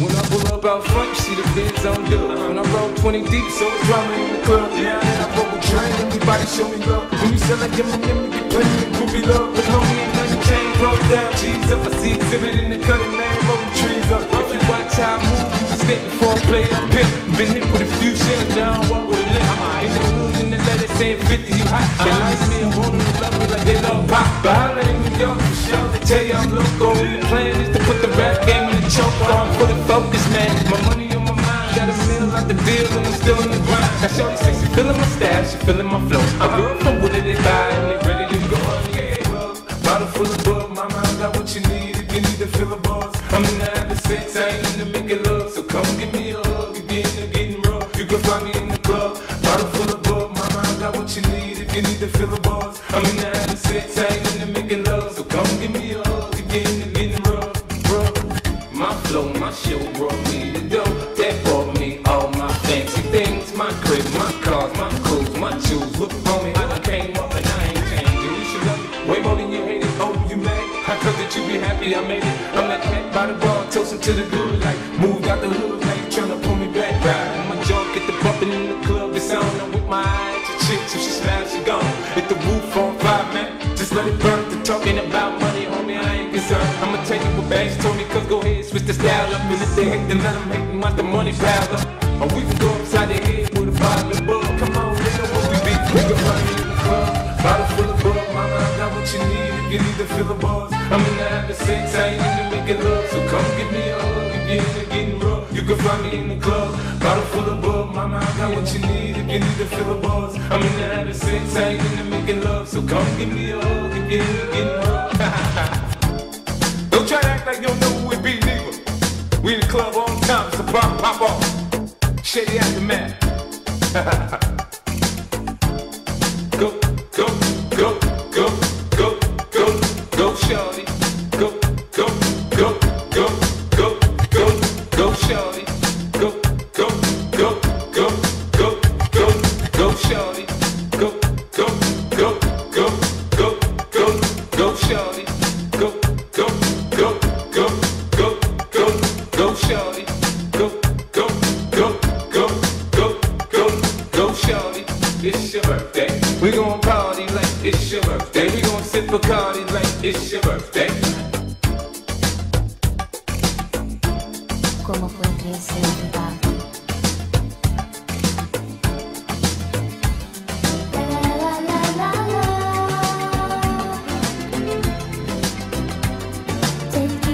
When I pull up out front, you see the Benz on dub. When I roll 20 deep, so it's drama in the club. That I roll with train, everybody show me love. When you sell like Eminem, you get plenty of groupie love. But homie ain't nothing chain broke down. Cheese up, I see exhibit in the cutting, man, rolling trees up. If you watch how I move, you step before I play pit. Been hit with a few now I walk with a limp. In the hood, in the letter saying 50, you hot. They like me, I'm on them, love me like they love pop. But holla in New York, for sure, they tell you I'm loco. The plan fully focused, man. My money on my mind, got a meal out the deal, and I'm still in the grind. Now Shorty say she feeling my style, she feeling my flow. A girl from Wooded, they buy, and they ready to go. Yeah, well, bottle full of bug, mama, I got what you need if you need to fill a buzz. I'm in the habit of sex, I ain't into making love, so come give me a hug. You're into getting rough, you can find me in the club. Bottle full of bug, mama, I got what you need if you need to fill a buzz. I'm in the habit of sex, I ain't into making love, so my show brought me the dough. That brought me all my fancy things. My crib, my cars, my clothes, my shoes. Look, me, I came up and I ain't changed. You should love way more than you hate it. Oh, you mad? I thought that you be happy I made it. I'm that cat by the bar, toasting to the good. Like, moved out the hood, like tryna pull me back. Ride in my junk, get the bumping in the club. It's on. I'm with my eyes, your chick, if she smiles, she gone. Hit the roof on fire, man. Just let it burn. The talking about money, concerned. I'ma tell you what banks told me, cause go ahead, switch the style up. And if they hate, then let them hate and the money pile up. Or we can go upside the head with a bottle of bug. Come on, know what we be. We can run in the club, bottle full of bug. Mama, I got what you need if you need to fill a buzz. I'm in the of sex, I ain't into making love. So come give me a hug if you're into getting rough. You can find me in the club, bottle full of bug. Mama, I got what you need if you need to fill a buzz. I'm in the of sex, I ain't into making love. So come give me a hug if you're into getting rough. Like you know we be, neither. We in the club all the time, so pop, pop off. Shady aftermath. go, go, go, go, go, go, go, shorty. gon' party like it's your birthday. We gon' sip Bacardi like it's your birthday. ¿Cómo fue que se va? Take